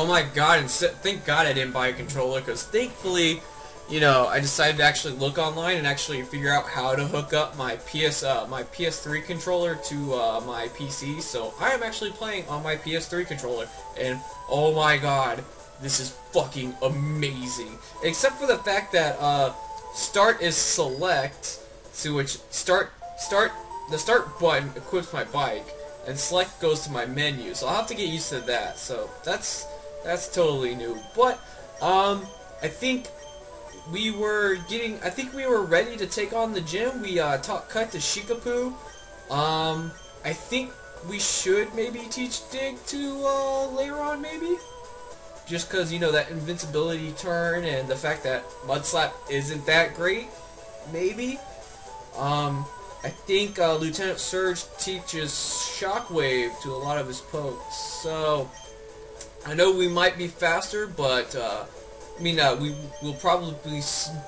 Oh my god, and thank god I didn't buy a controller, because thankfully, you know, I decided to actually look online and actually figure out how to hook up my PS, uh, my PS3 controller to uh, my PC, so I am actually playing on my PS3 controller, and oh my god, this is fucking amazing. Except for the fact that, uh, start is select, to which start, start, the start button equips my bike, and select goes to my menu, so I'll have to get used to that, so that's, that's totally new, but, um, I think we were getting, I think we were ready to take on the gym, we, uh, taught cut to Shikapoo, um, I think we should maybe teach Dig to, uh, later on, maybe? Just because, you know, that invincibility turn and the fact that Mudslap isn't that great, maybe? Um, I think uh, Lieutenant Surge teaches Shockwave to a lot of his pokes, so I know we might be faster, but uh, I mean uh, we will probably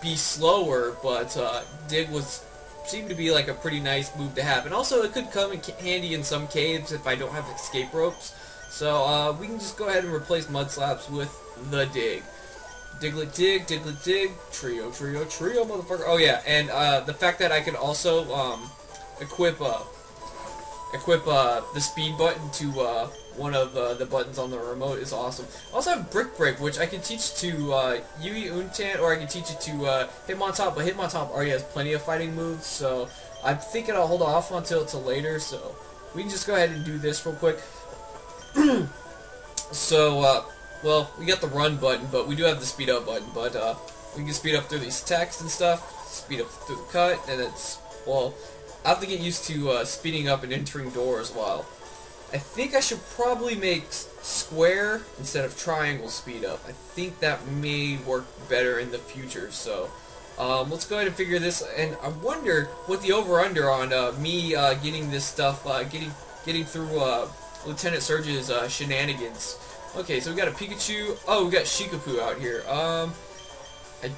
be slower. But uh, Dig was seemed to be like a pretty nice move to have, and also it could come in handy in some caves if I don't have escape ropes. So uh, we can just go ahead and replace Mud Slaps with the Dig. Diglett Dig, Diglett Dig, Trio, Trio, Trio, motherfucker. Oh yeah, and uh, the fact that I can also um, equip uh, equip the speed button to uh, one of uh, the buttons on the remote is awesome. I also have Brick Break, which I can teach to uh, Yui Untan, or I can teach it to uh, Hitmontop, but Hitmontop already has plenty of fighting moves, so I'm thinking I'll hold off until, until later, so we can just go ahead and do this real quick. so, uh, well, we got the run button, but we do have the speed up button, but uh, we can speed up through these attacks and stuff, speed up through the cut, and it's, well, I have to get used to uh, speeding up and entering doors while I think I should probably make square instead of triangle speed up. I think that may work better in the future, so um, let's go ahead and figure this, and I wonder what the over-under on uh, me uh, getting this stuff, uh, getting getting through uh, Lieutenant Surge's uh, shenanigans Okay, so we got a Pikachu. Oh, we got Shikapoo out here. Um, I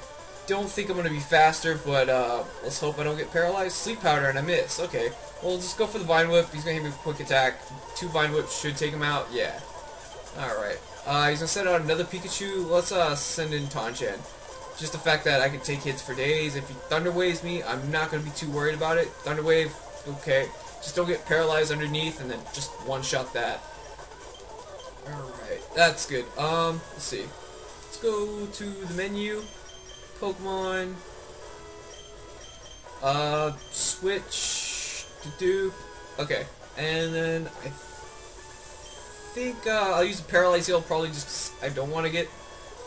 don't think I'm going to be faster, but uh, let's hope I don't get paralyzed. Sleep Powder, and I miss. Okay, well, just go for the Vine Whip. He's going to hit me with a quick attack. Two Vine Whips should take him out. Yeah. Alright. Uh, he's going to send out another Pikachu. Let's uh, send in Tonchan. Just the fact that I can take hits for days. If he Thunder Waves me, I'm not going to be too worried about it. Thunder Wave, okay. Just don't get paralyzed underneath, and then just one-shot that. Alright, that's good. Um, let's see. Let's go to the menu. Pokemon. Uh, Switch. To do. Okay. And then I think uh, I'll use Paralyze Heal probably just I don't want to get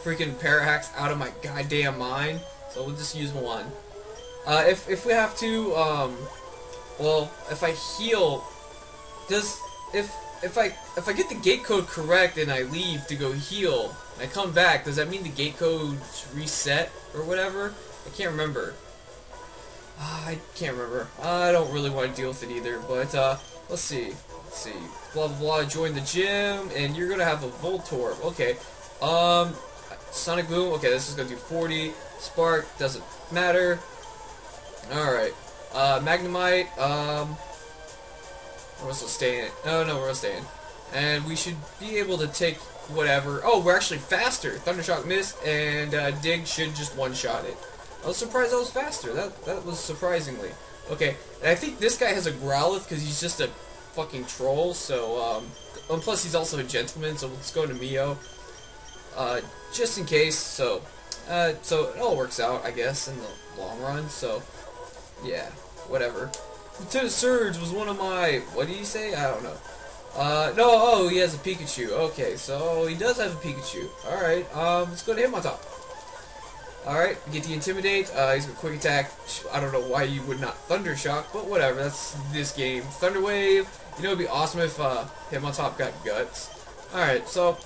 freaking Parahacks out of my goddamn mind. So we'll just use one. Uh, if, if we have to, um, well, if I heal, does, if if I if I get the gate code correct and I leave to go heal, I come back, does that mean the gate code reset or whatever? I can't remember. Uh, I can't remember. I don't really want to deal with it either, but uh, let's see. Let's see. Blah blah blah. Join the gym, and you're gonna have a Voltorb. Okay. Um, Sonic Boom. Okay, this is gonna do 40. Spark doesn't matter. All right. Uh, Magnemite. Um. We're also staying. Oh no, we're staying. And we should be able to take whatever. Oh, we're actually faster. Thundershock missed, and uh, Dig should just one-shot it. I was surprised I was faster. That that was surprisingly. Okay, and I think this guy has a Growlithe because he's just a fucking troll. So, um, and plus he's also a gentleman. So let's go to Mio, uh, just in case. So, uh, so it all works out, I guess, in the long run. So, yeah, whatever. Lieutenant Surge was one of my... What did he say? I don't know. Uh, no, oh, he has a Pikachu. Okay, so he does have a Pikachu. Alright, um, let's go to Hitmontop. Alright, get the Intimidate. Uh, he's got Quick Attack. I don't know why you would not Thunder Shock, but whatever, that's this game. Thunder Wave. You know, it'd be awesome if, uh, Hitmontop got Guts. Alright, so,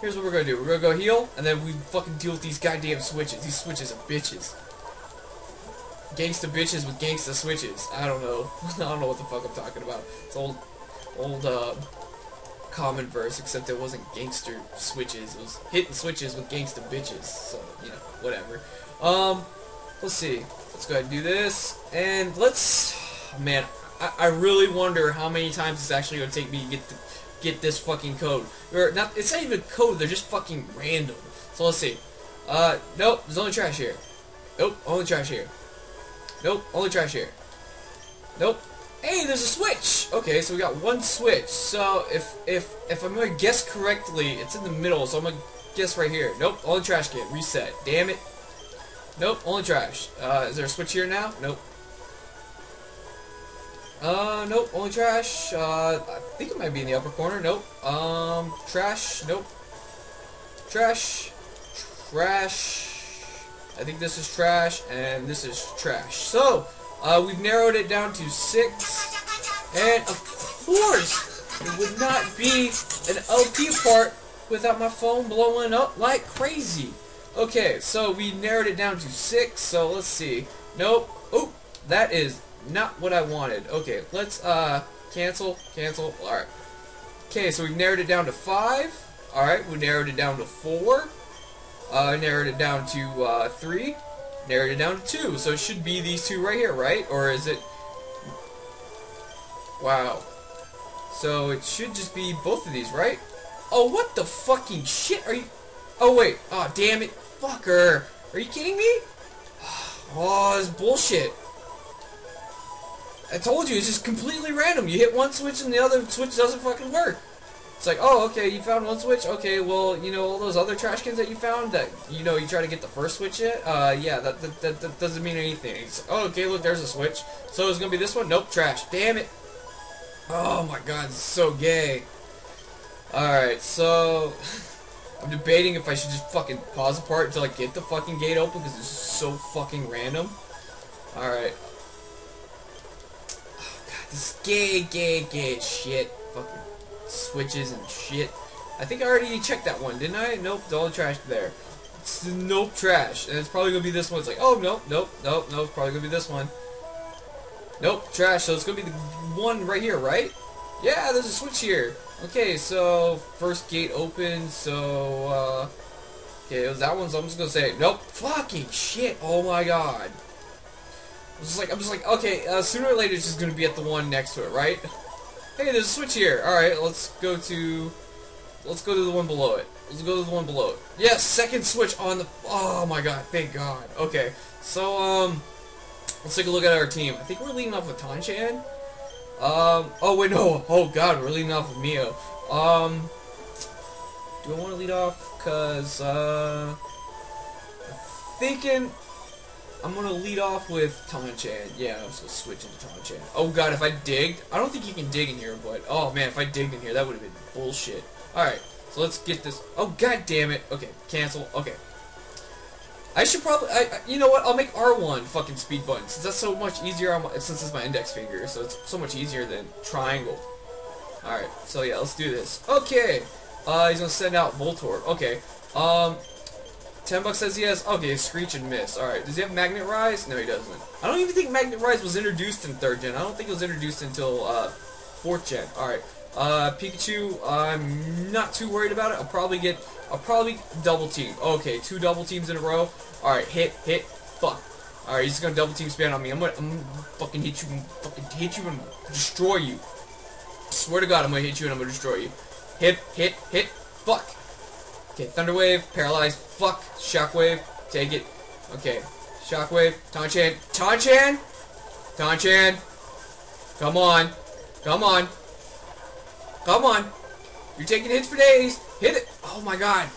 here's what we're gonna do. We're gonna go heal, and then we fucking deal with these goddamn switches. These switches are bitches gangsta bitches with gangsta switches. I don't know. I don't know what the fuck I'm talking about. It's old, old, uh, common verse, except it wasn't gangster switches. It was hitting switches with gangster bitches. So, you know, whatever. Um, let's see. Let's go ahead and do this. And let's, man, I, I really wonder how many times it's actually to take me to get the, get this fucking code. Or not, it's not even code, they're just fucking random. So let's see. Uh, nope, there's only trash here. Nope, only trash here. Nope, only trash here. Nope. Hey, there's a switch! Okay, so we got one switch. So if if if I'm gonna guess correctly, it's in the middle, so I'm gonna guess right here. Nope, only trash can. Reset. Damn it. Nope, only trash. Uh, is there a switch here now? Nope. Uh, nope, only trash. Uh, I think it might be in the upper corner. Nope. Um, trash. Nope. Trash. Trash. I think this is trash, and this is trash. So, uh, we've narrowed it down to six. And, of course, it would not be an LP part without my phone blowing up like crazy. Okay, so we narrowed it down to six, so let's see. Nope. Oh, that is not what I wanted. Okay, let's, uh, cancel, cancel. Alright. Okay, so we've narrowed it down to five. Alright, we narrowed it down to four. Uh, narrowed it down to, uh, three. Narrowed it down to two. So it should be these two right here, right? Or is it... Wow. So it should just be both of these, right? Oh, what the fucking shit are you... Oh, wait. Oh, damn it. Fucker. Are you kidding me? Oh, this bullshit. I told you, it's just completely random. You hit one switch and the other switch doesn't fucking work. It's like, oh, okay, you found one switch? Okay, well, you know, all those other trash cans that you found that, you know, you try to get the first switch yet? Uh, yeah, that, that, that, that doesn't mean anything. It's, oh, okay, look, there's a switch. So it's gonna be this one? Nope, trash. Damn it. Oh my god, it's so gay. Alright, so... I'm debating if I should just fucking pause the part until I get the fucking gate open because is so fucking random. Alright. Oh god, this gay, gay, gay shit. Fucking switches and shit. I think I already checked that one, didn't I? Nope, it's all trash there. It's nope trash. And it's probably gonna be this one. It's like, oh nope, nope, nope, nope, probably gonna be this one. Nope, trash, so it's gonna be the one right here, right? Yeah, there's a switch here. Okay, so first gate open, so uh Okay, it was that one, so I'm just gonna say nope. Fucking shit, oh my god. I was just like I'm just like, okay, uh, sooner or later it's just gonna be at the one next to it, right? Hey, there's a switch here. Alright, let's go to let's go to the one below it. Let's go to the one below it. Yes, second switch on the oh my god, thank god. Okay. So um let's take a look at our team. I think we're leading off with Tanchan. Um, oh wait, no. Oh god, we're leading off with Mio. Um, do I want to lead off? Cause, uh, I'm thinking I'm gonna lead off with Tanchan. Yeah, I'm just gonna switch into Tanchan. Oh god, if I digged, I don't think you can dig in here, but oh man, if I digged in here, that would have been bullshit. Alright, so let's get this. Oh god damn it. Okay, cancel. Okay. I should probably, I, you know what, I'll make R1 fucking speed button, since that's so much easier, on my, since it's my index finger, so it's so much easier than triangle. Alright, so yeah, let's do this. Okay, uh, he's gonna send out Voltorb. Okay, um, 10 bucks says he has, okay, Screech and Miss. Alright, does he have Magnet Rise? No, he doesn't. I don't even think Magnet Rise was introduced in 3rd gen. I don't think it was introduced until, uh, 4th gen. Alright, uh, Pikachu, I'm not too worried about it. I'll probably get, I'll probably double team. Okay, two double teams in a row. Alright, hit, hit, fuck. Alright, he's gonna double team span on me. I'm gonna, I'm gonna fucking hit you, and fucking hit you and destroy you. I Swear to God, I'm gonna hit you and I'm gonna destroy you. Hit, hit, hit, fuck. Okay, Thunder Wave, Paralyze, fuck, Shockwave, take it. Okay, Shockwave, Tanchan, Tanchan, Tanchan, come on, come on, come on. You're taking hits for days. Hit it. Oh my god.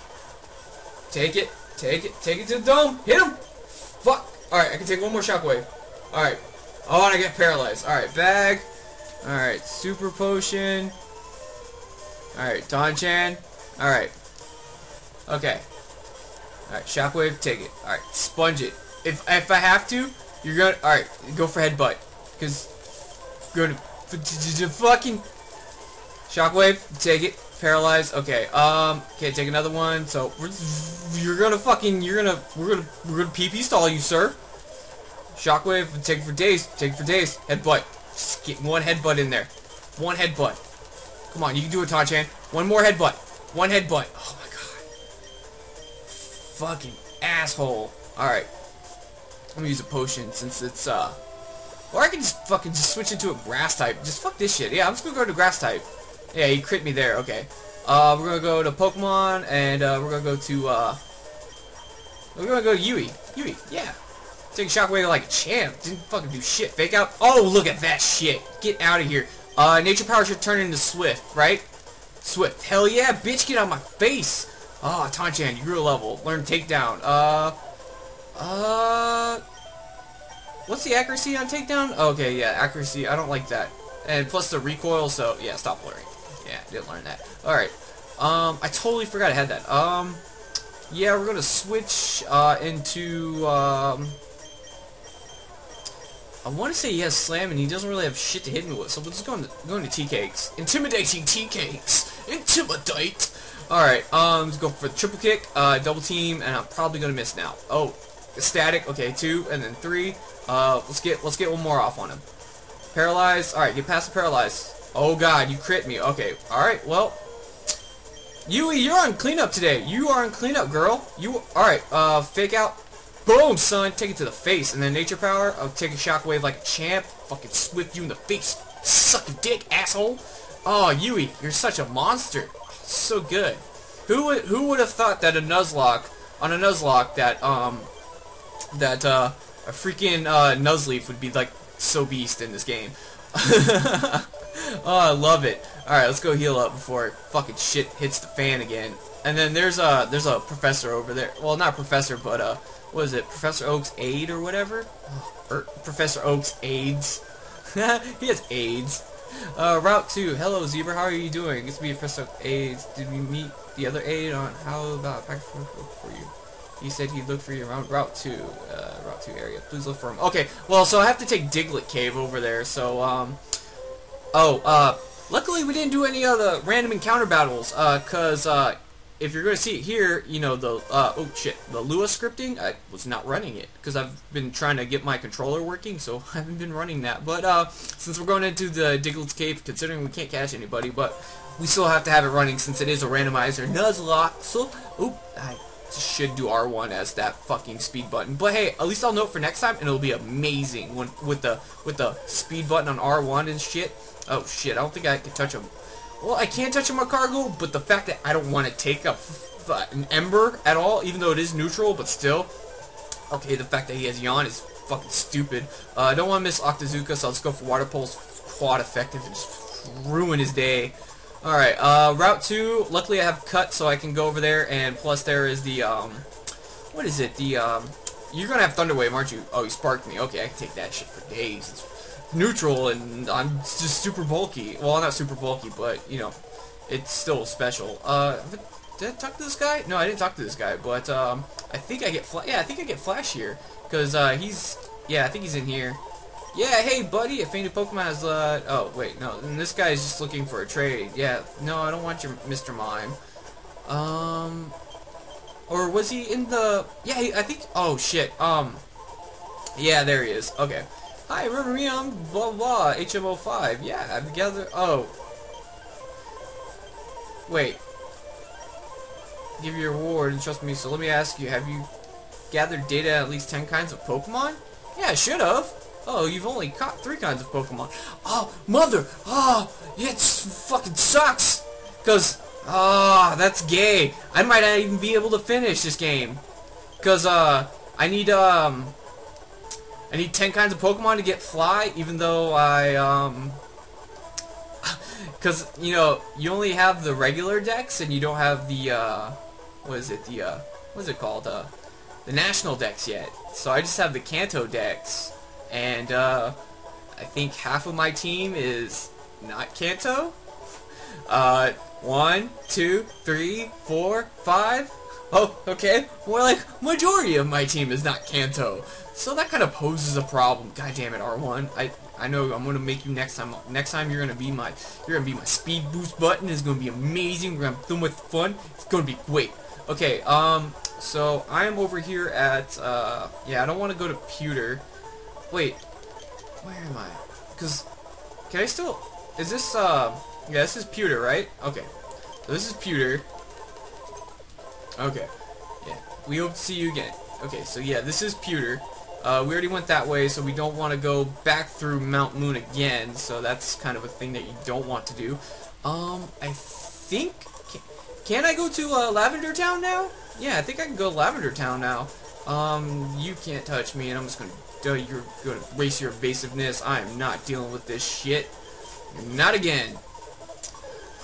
Take it, take it, take it to the dome. Hit him. Fuck. Alright, I can take one more Shockwave. Alright. Oh, and I get paralyzed. Alright, bag. Alright, super potion. Alright, Tanchan. Alright. Okay. Alright, Shockwave, take it. Alright, sponge it. If if I have to, you're gonna alright, go for headbutt. Cause gonna fucking Shockwave, take it. Paralyzed. Okay. Um. Okay. Take another one. So you're gonna fucking. You're gonna. We're gonna. We're gonna PP stall you, sir. Shockwave. Take it for days. Take it for days. Headbutt. Just get one headbutt in there. One headbutt. Come on. You can do it, Tanchan. One more headbutt. One headbutt. Oh. Fucking asshole. All right. I'm gonna use a potion since it's uh. Or I can just fucking just switch into a grass type. Just fuck this shit. Yeah, I'm just gonna go to grass type. Yeah, he crit me there. Okay. Uh, we're gonna go to Pokemon, and uh, we're gonna go to uh, we're gonna go to Yui. Yui, yeah. Take a shockwave like a champ. Didn't fucking do shit. Fake out. Oh, look at that shit. Get out of here. Uh, Nature Power should turn into Swift, right? Swift. Hell yeah, bitch, get out of my face. Oh, Tanchan, you grew a level. Learn Takedown. Uh, uh, what's the accuracy on Takedown? Okay, yeah, accuracy. I don't like that. And plus the recoil, so yeah, stop blurring. Yeah, didn't learn that. Alright. Um, I totally forgot I had that. Um, yeah, we're gonna switch, uh, into, um... I want to say he has Slam, and he doesn't really have shit to hit me with, so we'll just go into, go into T-Cakes. Intimidating T-Cakes! Intimidate! Alright, um, let's go for the triple kick, uh, double team, and I'm probably gonna miss now. Oh, static, okay, two, and then three. Uh, let's get, let's get one more off on him. Paralyzed, alright, get past the paralyzed. Oh god, you crit me. Okay, alright, well, Yui, you're on cleanup today. You are on cleanup, girl. You, alright, uh, fake out. Boom, son. Take it to the face. And then nature power, I'll take a shockwave like a champ. Fucking swift you in the face. Suck a dick, asshole. Oh, Yui, you're such a monster so good. Who would who would have thought that a Nuzlocke on a Nuzlocke that um that uh a freaking uh Nuzleaf would be like so beast in this game. oh, I love it. Alright, let's go heal up before fucking shit hits the fan again. And then there's a there's a professor over there. Well, not professor, but uh what is it? Professor Oak's aide or whatever? Or Professor Oak's AIDS. he has AIDS. Uh, Route 2. Hello, Zebra. How are you doing? It's me, Professor AIDS. Did we meet the other aide on how about pack for, for you? He said he'd look for you around Route 2, uh, Route 2 area. Please look for him. Okay, well, so I have to take Diglett Cave over there, so, um... Oh, uh, luckily we didn't do any other random encounter battles, uh, cause, uh, if you're going to see it here, you know, the, uh, oh shit, the Lua scripting, I was not running it, because I've been trying to get my controller working, so I haven't been running that. But, uh, since we're going into the Diglett's Cave, considering we can't catch anybody, but we still have to have it running since it is a randomizer Nuzlocke, so, oop, I should do R1 as that fucking speed button. But hey, at least I'll know it for next time, and it'll be amazing when with the with the speed button on R1 and shit. Oh shit, I don't think I can touch him. Well, I can't touch him on cargo, but the fact that I don't want to take a an Ember at all, even though it is neutral, but still. Okay, the fact that he has Yawn is fucking stupid. Uh, I don't want to miss Octazooka, so let's go for Water Pulse quad effective and just ruin his day. Alright, uh, Route 2, luckily I have cut so I can go over there, and plus there is the, um, what is it, the, um, you're gonna have Thunder Wave, aren't you? Oh, you sparked me. Okay, I can take that shit for days. It's neutral and I'm just super bulky. Well, not super bulky, but, you know, it's still special. Uh, did I talk to this guy? No, I didn't talk to this guy, but, um, I think I get yeah, I think I get Flash here, because, uh, he's, yeah, I think he's in here. Yeah, hey, buddy, a fainted Pokemon has, uh, oh, wait, no, this guy is just looking for a trade. Yeah, no, I don't want your Mr. Mime. Um, or was he in the, yeah, I think, oh, shit, um, yeah, there he is, okay. Hi, remember me? I'm blah blah HMO5. Yeah, I've gathered. Oh, wait. Give your reward and trust me. So let me ask you: Have you gathered data at least ten kinds of Pokemon? Yeah, should have. Oh, you've only caught three kinds of Pokemon. Oh, mother! Oh, it fucking sucks! Because, ah, oh, that's gay. I might not even be able to finish this game. Because, uh, I need, um, I need 10 kinds of Pokemon to get Fly, even though I, um... Because, you know, you only have the regular dex, and you don't have the, uh... What is it? The, uh... What is it called? Uh... The National dex yet. So I just have the Kanto dex. And, uh... I think half of my team is not Kanto. Uh, one, two, three, four, five. Oh, okay. More like majority of my team is not Kanto. So that kind of poses a problem. God damn it, R1. I I know I'm gonna make you next time. Next time you're gonna be my you're gonna be my speed boost button. It's gonna be amazing. We're gonna have so much fun. It's gonna be great. Okay. Um. So I am over here at uh. Yeah. I don't want to go to Pewter. Wait. Where am I? Cause can I still? Is this uh? Yeah. This is Pewter, right? Okay. So this is Pewter. Okay. Yeah. We hope to see you again. Okay. So yeah, this is Pewter. Uh, we already went that way, so we don't want to go back through Mount Moon again, so that's kind of a thing that you don't want to do. Um, I think... Can, can I go to uh, Lavender Town now? Yeah, I think I can go to Lavender Town now. Um, you can't touch me, and I'm just gonna... Uh, you're gonna race your evasiveness. I am not dealing with this shit. Not again.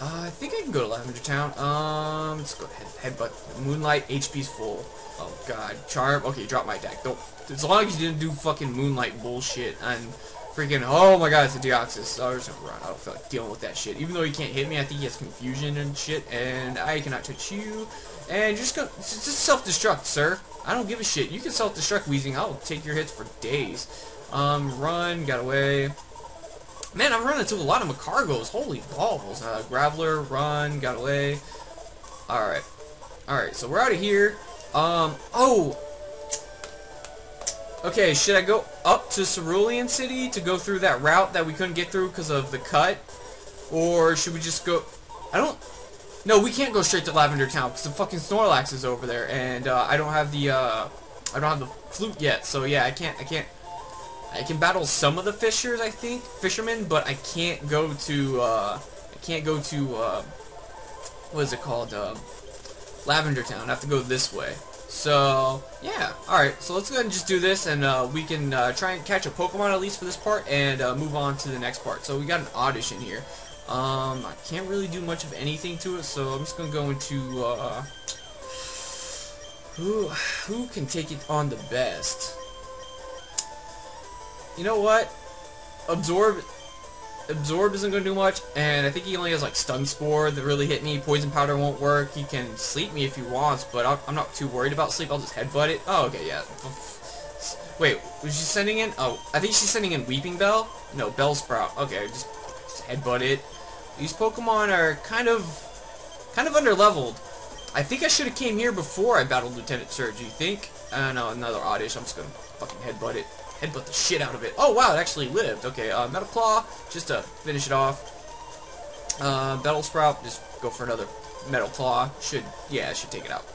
Uh, I think I can go to Lavender Town. Um, let's go ahead. Headbutt. Moonlight. HP's full. Oh god. Charm. Okay, drop my deck. Don't. As long as you didn't do fucking Moonlight bullshit and freaking. Oh my god, it's a Deoxys. So I'm just gonna run. I don't feel like dealing with that shit. Even though he can't hit me, I think he has confusion and shit, and I cannot touch you. And just go. Just self-destruct, sir. I don't give a shit. You can self-destruct Weezing. I'll take your hits for days. Um, run. Got away. Man, I'm running into a lot of Magcargos. Holy balls. Uh, Graveler, run, got away. Alright. Alright, so we're out of here. Um, oh! Okay, should I go up to Cerulean City to go through that route that we couldn't get through because of the cut? Or should we just go... I don't... No, we can't go straight to Lavender Town because the fucking Snorlax is over there. And, uh, I don't have the, uh... I don't have the flute yet, so yeah, I can't, I can't I can battle some of the fishers, I think, fishermen, but I can't go to, uh, I can't go to, uh, what is it called, uh, Lavender Town. I have to go this way. So, yeah. Alright, so let's go ahead and just do this, and uh, we can uh, try and catch a Pokemon at least for this part, and uh, move on to the next part. So we got an audition here. Um, I can't really do much of anything to it, so I'm just going to go into, uh, who, who can take it on the best? you know what? Absorb Absorb isn't going to do much, and I think he only has like Stun Spore that really hit me. Poison Powder won't work. He can sleep me if he wants, but I'm not too worried about sleep. I'll just headbutt it. Oh, okay, yeah. Wait, was she sending in? Oh, I think she's sending in Weepinbell. No, Bellsprout. Okay, just, just headbutt it. These Pokemon are kind of, kind of underleveled. I think I should have came here before I battled Lieutenant Surge. You think? I uh, know another Oddish. I'm just gonna fucking headbutt it headbutt the shit out of it. Oh, wow, it actually lived. Okay, uh, Metal Claw, just to finish it off. Uh, Sprout, just go for another Metal Claw. Should, yeah, should take it out.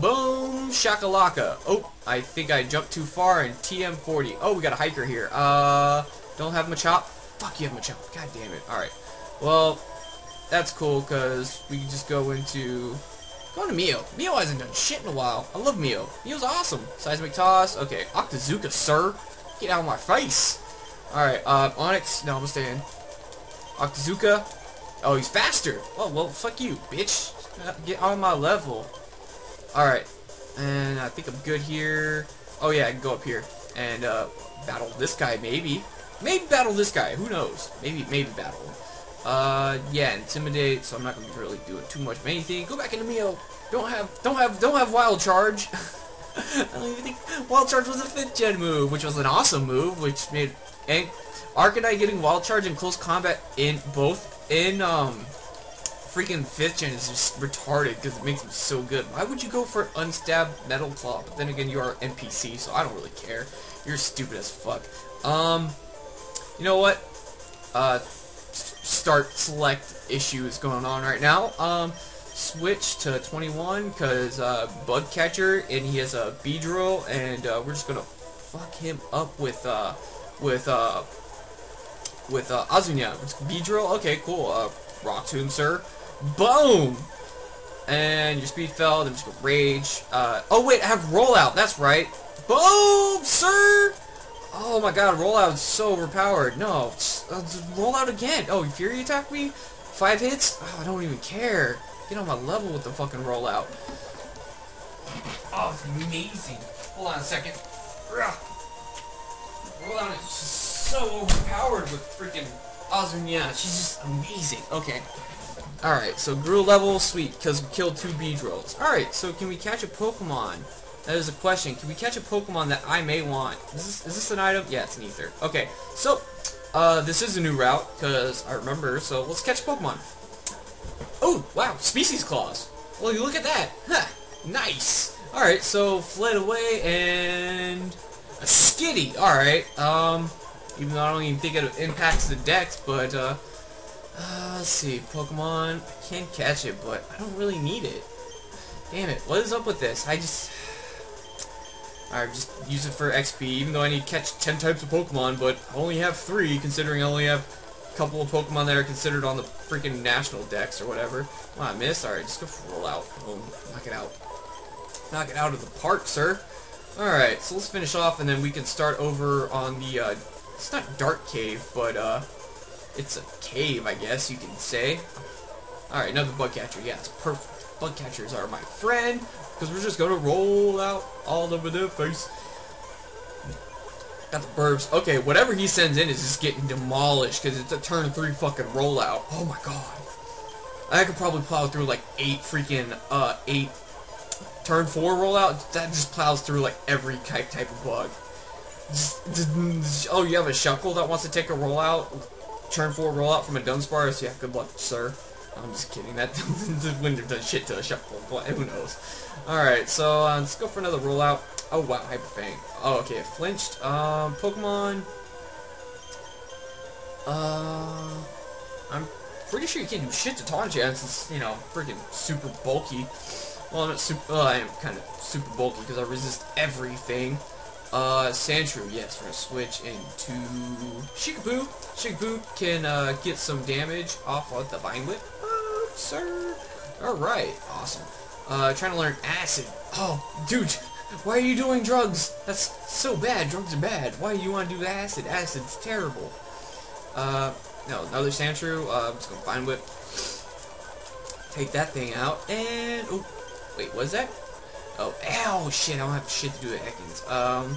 Boom! Shakalaka. Oh, I think I jumped too far in TM40. Oh, we got a hiker here. Uh, don't have Machop? Fuck, you have Machop. God damn it. Alright. Well, that's cool, because we can just go into Going to Mio. Mio hasn't done shit in a while. I love Mio. Mio's awesome. Seismic Toss. Okay, Octazooka, sir. Get out of my face. Alright, uh, Onix. No, I'm staying. Octazooka. Oh, he's faster. Oh, well, fuck you, bitch. Get on my level. Alright. And I think I'm good here. Oh, yeah, I can go up here. And, uh, battle this guy, maybe. Maybe battle this guy. Who knows? Maybe, maybe battle. Uh, yeah, intimidate. So I'm not gonna really doing too much of anything. Go back into Mio. Don't have, don't have, don't have wild charge. I don't even think wild charge was a fifth gen move, which was an awesome move, which made and Arcanine getting wild charge in close combat in both in um freaking fifth gen is just retarded because it makes him so good. Why would you go for unstabbed metal claw? But then again, you are NPC, so I don't really care. You're stupid as fuck. Um, you know what? Uh start select issues going on right now. Um, switch to 21 because uh, Bug Catcher and he has a Beedrill and uh, we're just gonna fuck him up with uh, with uh, with uh, Azunia. It's Beedrill. Okay, cool. Uh, Rock Tomb, sir. Boom. And your speed fell. Then just go rage. Uh, oh wait, I have rollout. That's right. Boom, sir. Oh my god, rollout's so overpowered. No, uh, rollout again. Oh, Fury attack me? Five hits? Oh, I don't even care. Get on my level with the fucking rollout. Oh, it's amazing. Hold on a second. Rollout is so overpowered with freaking Azunia. She's just amazing. Okay. Alright, so grew level, sweet, because we killed two Beedrills. Alright, so can we catch a Pokemon? That is a question. Can we catch a Pokemon that I may want? Is this, is this an item? Yeah, it's an Ether. Okay, so, uh, this is a new route, because I remember, so let's catch Pokemon. Oh, wow, Species claws. Well, you look at that. Huh, nice. Alright, so fled away, and a Skitty. Alright, um, even though I don't even think it impacts the dex, but, uh, uh, let's see, Pokemon, I can't catch it, but I don't really need it. Damn it, what is up with this? I just... Alright, just use it for XP, even though I need to catch 10 types of Pokemon, but I only have 3, considering I only have couple of Pokemon that are considered on the freaking national dex or whatever. Well, I miss. Alright, just go roll out. Boom. Knock it out. Knock it out of the park, sir. Alright, so let's finish off and then we can start over on the, uh, it's not Dark Cave, but, uh, it's a cave, I guess you can say. Alright, another bug catcher. Yeah, it's perfect. Bug catchers are my friend, because we're just going to roll out all over their face. Got the burbs. Okay, whatever he sends in is just getting demolished, because it's a turn 3 fucking rollout. Oh my god. I could probably plow through like 8 freaking, uh, 8 turn 4 rollout. That just plows through like every type, type of bug. Just, just, oh, you have a Shuckle that wants to take a rollout? Turn 4 rollout from a Dunsparce? Yeah, good luck, sir. I'm just kidding. That wouldn't have done shit to a Shuckle, but who knows. Alright, so uh, let's go for another rollout. Oh, wow, Hyper Fang. Oh, okay, it flinched. Um, Pokemon... Uh... I'm pretty sure you can't do shit to Tauntaun since, you know, freaking super bulky. Well, I'm not super... Well, I am kind of super bulky because I resist everything. Uh, Sandshrew, yes, we're gonna switch into Shikaboo. Shikaboo can uh, get some damage off of the Vine Whip, uh, sir. Alright, awesome. Uh, trying to learn Acid. Oh, dude, why are you doing drugs? That's so bad. Drugs are bad. Why do you want to do Acid? Acid's terrible. Uh, no, another Sandshrew. Uh, I'm just gonna Vine Whip. Take that thing out, and... Oh, wait, what is that? Oh, ow, shit, I don't have shit to do with Ekans. Um,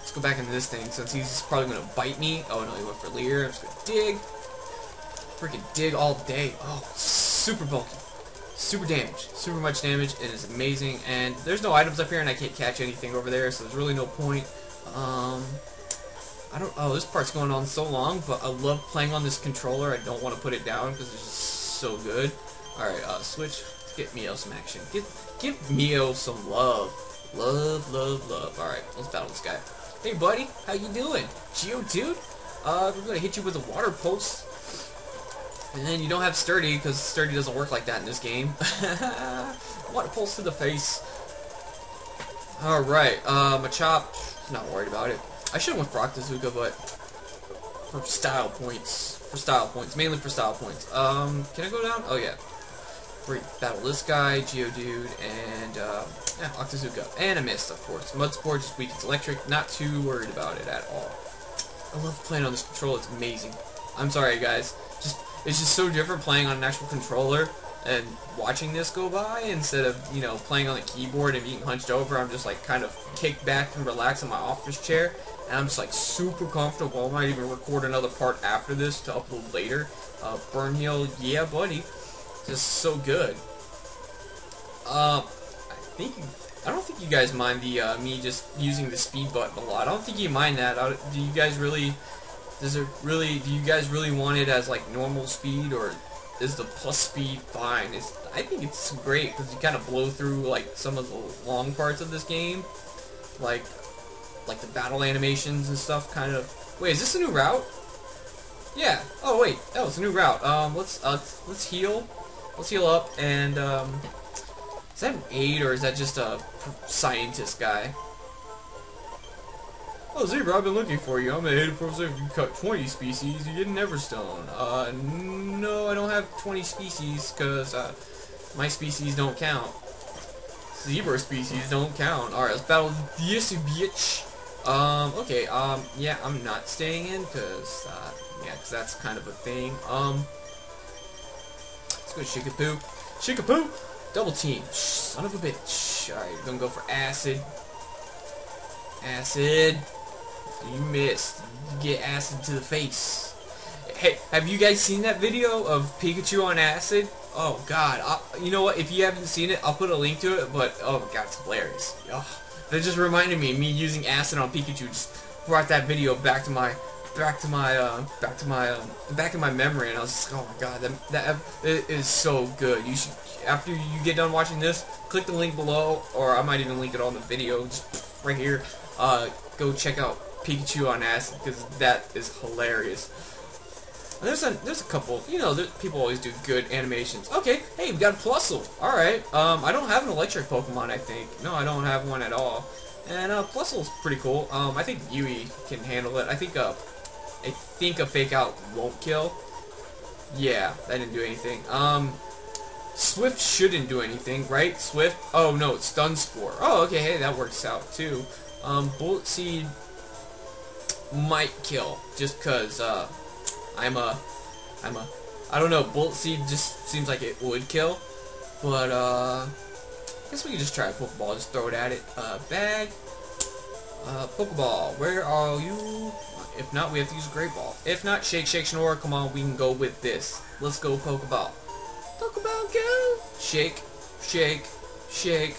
let's go back into this thing, since he's probably gonna bite me. Oh, no, he went for Leer. I'm just gonna dig. Freaking dig all day. Oh, super bulky. Super damage. Super much damage. It is amazing. And there's no items up here, and I can't catch anything over there, so there's really no point. Um, I don't... Oh, this part's going on so long, but I love playing on this controller. I don't want to put it down, because it's just so good. Alright, uh, switch. Get Mio some action. Get Give Mio some love. Love, love, love. Alright, let's battle this guy. Hey, buddy. How you doing? Geodude? Uh, we're gonna hit you with a water pulse. And then you don't have Sturdy, because Sturdy doesn't work like that in this game. water pulse to the face. Alright, uh, Machop, not worried about it. I should have went for Zuka, but for style points. For style points. Mainly for style points. Um, can I go down? Oh, yeah Great, battle this guy, Geodude, and uh, yeah, Octazooka. And a Mist, of course. Mud Sport just weakens electric. Not too worried about it at all. I love playing on this controller. It's amazing. I'm sorry, guys. Just It's just so different playing on an actual controller and watching this go by instead of, you know, playing on the keyboard and being hunched over. I'm just, like, kind of kicked back and relaxed in my office chair. And I'm just, like, super comfortable. I might even record another part after this to upload later. Uh, Burnhill, yeah, buddy just so good. Um, I think I don't think you guys mind the uh, me just using the speed button a lot. I don't think you mind that. Do you guys really? Does it really? Do you guys really want it as like normal speed or is the plus speed fine? It's, I think it's great because you kind of blow through like some of the long parts of this game, like like the battle animations and stuff. Kind of. Wait, is this a new route? Yeah. Oh wait, oh it's a new route. Um, let's uh, let's heal. Let's heal up, and, um, is that an aid, or is that just a scientist guy? Oh, Zebra, I've been looking for you. I'm a head professor. If you cut 20 species, you an Everstone. Uh, no, I don't have 20 species, because, uh, my species don't count. Zebra species don't count. Alright, let's battle this bitch. Um, okay, um, yeah, I'm not staying in, because, uh, yeah, because that's kind of a thing. Um, Let's go Shikapoo. Shikapoo! Double team. Son of a bitch. Alright, gonna go for acid. Acid. You missed. Get acid to the face. Hey, have you guys seen that video of Pikachu on acid? Oh god. I'll, you know what? If you haven't seen it, I'll put a link to it, but oh my god, it's hilarious. That just reminded me, me using acid on Pikachu just brought that video back to my back to my uh, back to my uh, back in my memory, and I was just, oh my god, that that it is so good. You should after you get done watching this, click the link below, or I might even link it on the video, just right here. Uh, go check out Pikachu on Acid because that is hilarious. And there's a there's a couple, you know, people always do good animations. Okay, hey, we got a Plusle. All right, um, I don't have an electric Pokemon. I think no, I don't have one at all. And uh, Plusle's pretty cool. Um, I think Yui can handle it. I think uh, I think a fake out won't kill. Yeah, that didn't do anything. Um, Swift shouldn't do anything, right? Swift? Oh, no, it's Stun Spore. Oh, okay, hey, that works out, too. Um, Bullet Seed might kill, just because, uh, I'm a, I'm a, I don't know, Bullet Seed just seems like it would kill, but, uh, I guess we can just try a Pokeball, just throw it at it. Uh, bag, uh, Pokeball, where are you? If not, we have to use a Great Ball. If not, Shake, Shake, Snore, come on, we can go with this. Let's go Pokeball. Pokeball, go! Shake, shake, shake.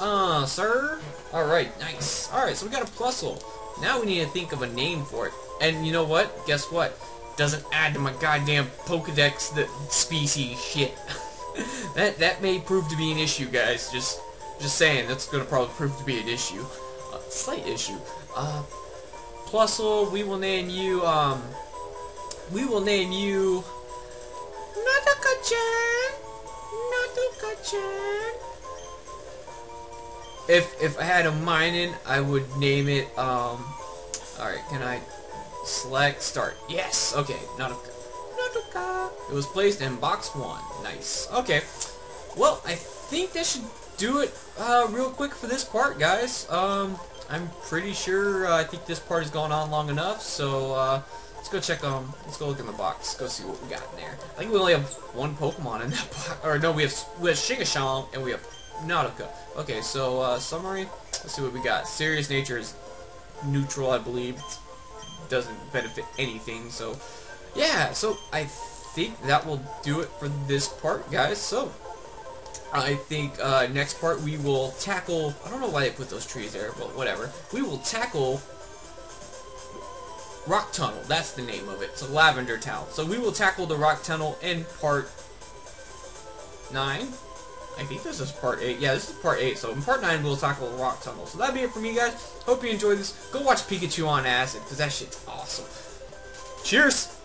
Uh, sir? Alright, nice. Alright, so we got a Plusle. Now we need to think of a name for it. And you know what? Guess what? Doesn't add to my goddamn Pokedex the species shit. that that may prove to be an issue, guys. Just just saying, that's gonna probably prove to be an issue. A slight issue. Uh, Plusle, we will name you, um, we will name you! If, if I had a mining, I would name it, um, alright, can I select start? Yes! Okay, Nodoka. Nodoka! It was placed in box one. Nice. Okay. Well, I think that should do it, uh, real quick for this part, guys. Um, I'm pretty sure uh, I think this part has gone on long enough, so uh, let's go check um let's go look in the box, go see what we got in there. I think we only have one Pokemon in that box or no we have we have Shingashamp and we have Nodoka. Okay, so uh, summary, let's see what we got. Serious nature is neutral, I believe. It doesn't benefit anything, so yeah, so I think that will do it for this part, guys. So I think uh, next part we will tackle. I don't know why they put those trees there, but whatever. We will tackle Rock Tunnel. That's the name of it. It's a Lavender Town. So we will tackle the Rock Tunnel in part nine. I think this is part 8. Yeah, this is part 8. So in part 9, we'll tackle Rock Tunnel. So that'd be it for me, guys. Hope you enjoyed this. Go watch Pikachu on Acid, because that shit's awesome. Cheers!